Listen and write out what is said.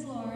Praise Lord.